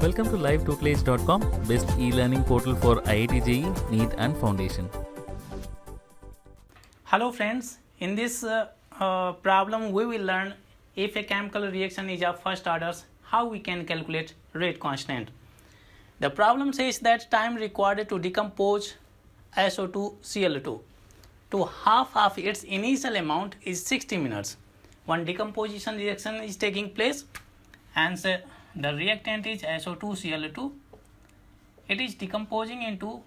Welcome to livetutelage.com, best e-learning portal for IIT JEE, NEET and Foundation. Hello friends, in this uh, uh, problem we will learn if a chemical reaction is of first orders, how we can calculate rate constant. The problem says that time required to decompose SO2 Cl2 to half of its initial amount is 60 minutes. One decomposition reaction is taking place and the reactant is SO2 Cl2. It is decomposing into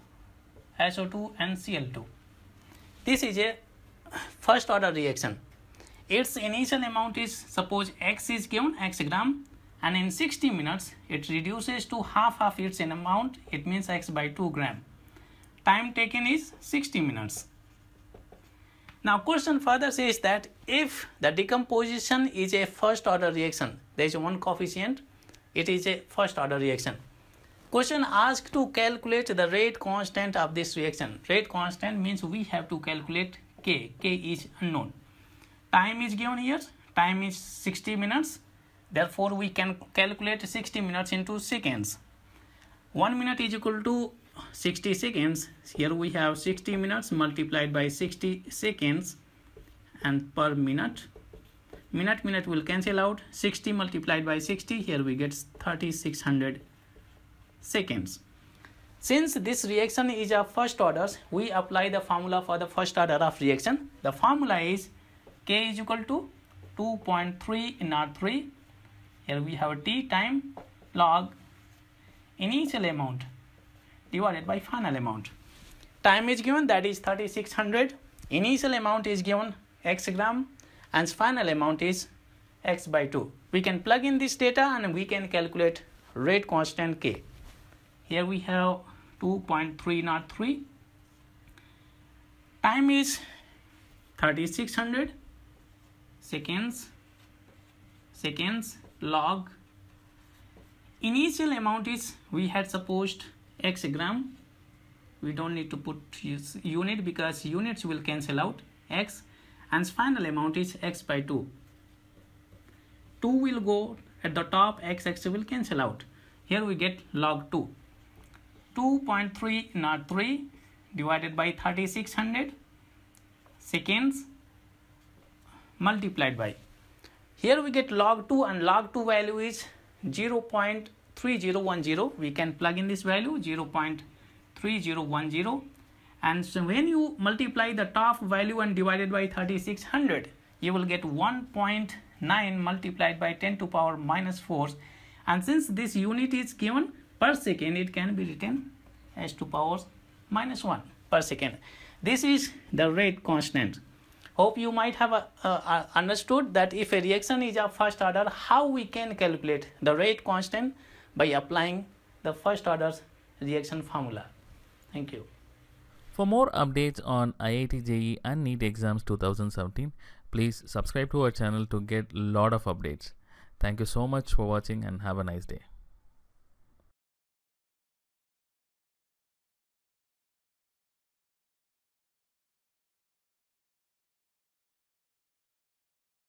SO2 and Cl2. This is a first order reaction. Its initial amount is suppose X is given X gram and in 60 minutes it reduces to half of its amount it means X by 2 gram. Time taken is 60 minutes. Now question further says that if the decomposition is a first order reaction, there is one coefficient, it is a first order reaction. Question asked to calculate the rate constant of this reaction. Rate constant means we have to calculate K. K is unknown. Time is given here. Time is 60 minutes. Therefore, we can calculate 60 minutes into seconds. 1 minute is equal to 60 seconds here we have 60 minutes multiplied by 60 seconds and per minute minute minute will cancel out. 60 multiplied by 60 here we get 3600 seconds. Since this reaction is of first orders we apply the formula for the first order of reaction. The formula is k is equal to 2.3 in R3 here we have t time log initial amount divided by final amount. Time is given that is 3600. Initial amount is given x gram and final amount is x by 2. We can plug in this data and we can calculate rate constant k. Here we have 2.303. Time is 3600 seconds seconds log initial amount is we had supposed x gram we don't need to put unit because units will cancel out x and final amount is x by 2 2 will go at the top x x will cancel out. Here we get log 2 2.3 not 3 divided by 3600 seconds multiplied by. Here we get log 2 and log 2 value is 0. 3010 we can plug in this value 0.3010 and so when you multiply the top value and divided by 3600 you will get 1.9 multiplied by 10 to power minus 4 and since this unit is given per second it can be written as to power minus 1 per second this is the rate constant hope you might have uh, uh, understood that if a reaction is of first order how we can calculate the rate constant by applying the first order reaction formula. Thank you. For more updates on IIT JEE and NEET exams 2017, please subscribe to our channel to get lot of updates. Thank you so much for watching and have a nice day.